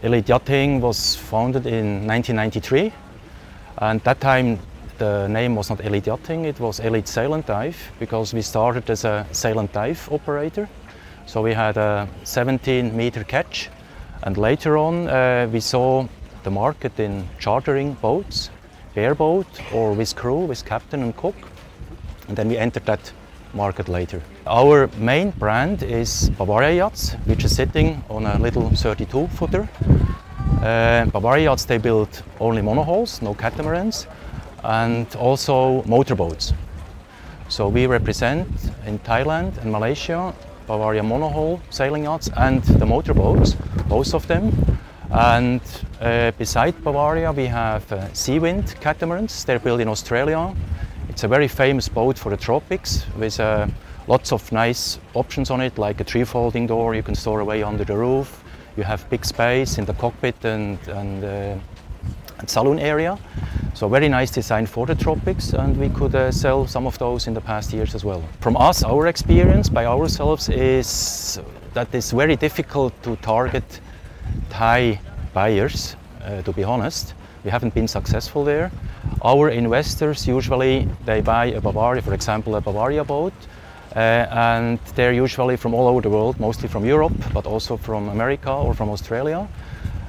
Elite Yachting was founded in 1993 and that time the name was not Elite Yachting, it was Elite Sail and Dive because we started as a sail and dive operator. So we had a 17 meter ketch and later on uh, we saw the market in chartering boats, bareboat or with crew, with captain and cook. And then we entered that market later. Our main brand is Bavaria Yachts, which is sitting on a little 32 footer. Uh, Bavaria Yachts, they build only monohulls, no catamarans, and also motorboats. So we represent in Thailand and Malaysia Bavaria monohull sailing yachts and the motorboats, both of them. And uh, beside Bavaria we have uh, Seawind catamarans, they're built in Australia. It's a very famous boat for the tropics with uh, lots of nice options on it, like a tree folding door you can store away under the roof. You have big space in the cockpit and, and, uh, saloon area. So very nice design for the tropics and we could uh, sell some of those in the past years as well. From us, our experience by ourselves is that it's very difficult to target Thai buyers, uh, to be honest. We haven't been successful there. Our investors usually, they buy a Bavaria, for example, a Bavaria boat, uh, and they're usually from all over the world, mostly from Europe, but also from America or from Australia.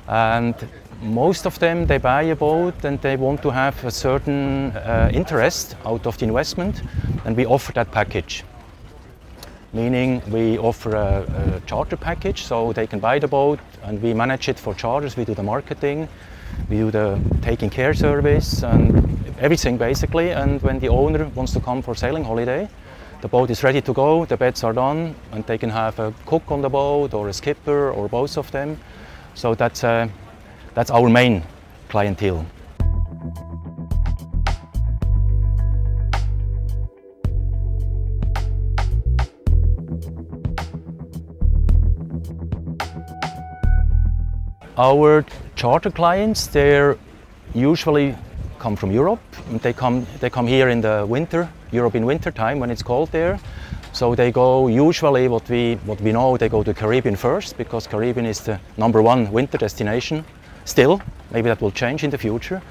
And most of them, they buy a boat and they want to have a certain uh, interest out of the investment, and we offer that package. Meaning we offer a, a charter package, so they can buy the boat and we manage it for charters, we do the marketing, we do the taking care service and everything basically. And when the owner wants to come for sailing holiday, the boat is ready to go, the beds are done, and they can have a cook on the boat or a skipper or both of them. So that's, uh, that's our main clientele. Our charter clients, they usually come from Europe. They come, they come here in the winter, Europe in winter time when it's cold there. So they go usually what we, what we know, they go to Caribbean first because Caribbean is the number one winter destination still. Maybe that will change in the future.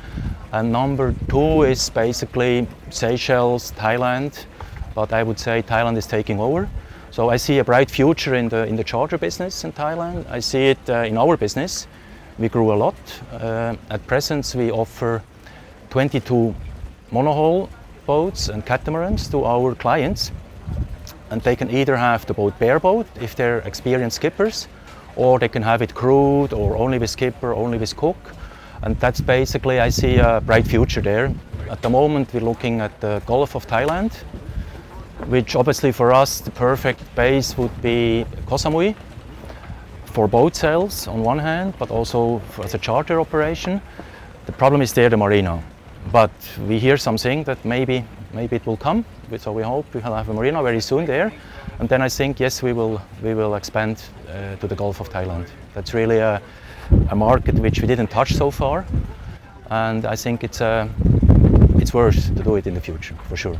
And number two is basically Seychelles, Thailand, but I would say Thailand is taking over. So I see a bright future in the, in the charter business in Thailand. I see it uh, in our business. We grew a lot. Uh, at present we offer 22 monohull boats and catamarans to our clients. And they can either have the boat bareboat if they're experienced skippers, or they can have it crewed or only with skipper, only with cook. And that's basically, I see a bright future there. At the moment we're looking at the Gulf of Thailand, which obviously for us the perfect base would be Koh Samui for boat sales on one hand, but also as a charter operation. The problem is there the marina. But we hear something that maybe maybe it will come. So we hope we will have a marina very soon there. And then I think yes, we will we will expand uh, to the Gulf of Thailand. That's really a, a market which we didn't touch so far, and I think it's uh, it's worth to do it in the future for sure.